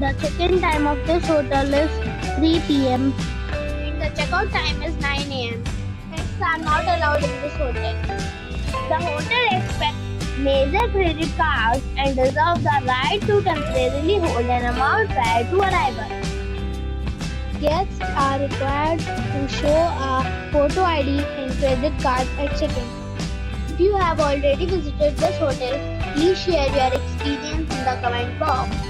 The check-in time of this hotel is 3 p.m. and the checkout time is 9 a.m. Pets are not allowed in this hotel. The hotel expects major credit cards and reserves the right to temporarily hold an amount prior to arrival. Guests are required to show a photo ID and credit card at check-in. If you have already visited this hotel, please share your experience in the comment box.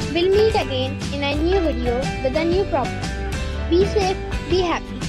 we'll meet again in a new video with a new problem. Be safe, be happy.